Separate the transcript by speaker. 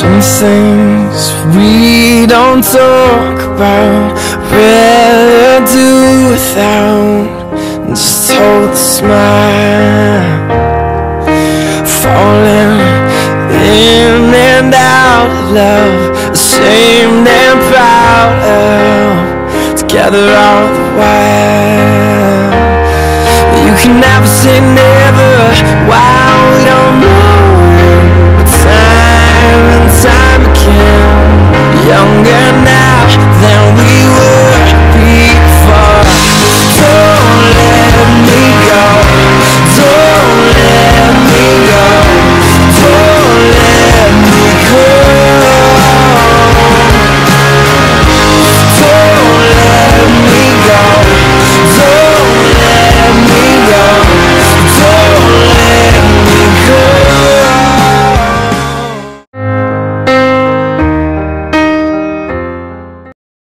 Speaker 1: Some things we don't talk about. Rather do without. and Just hold the smile. Falling in and out of love, ashamed and proud of. Together all the while. You can never say never.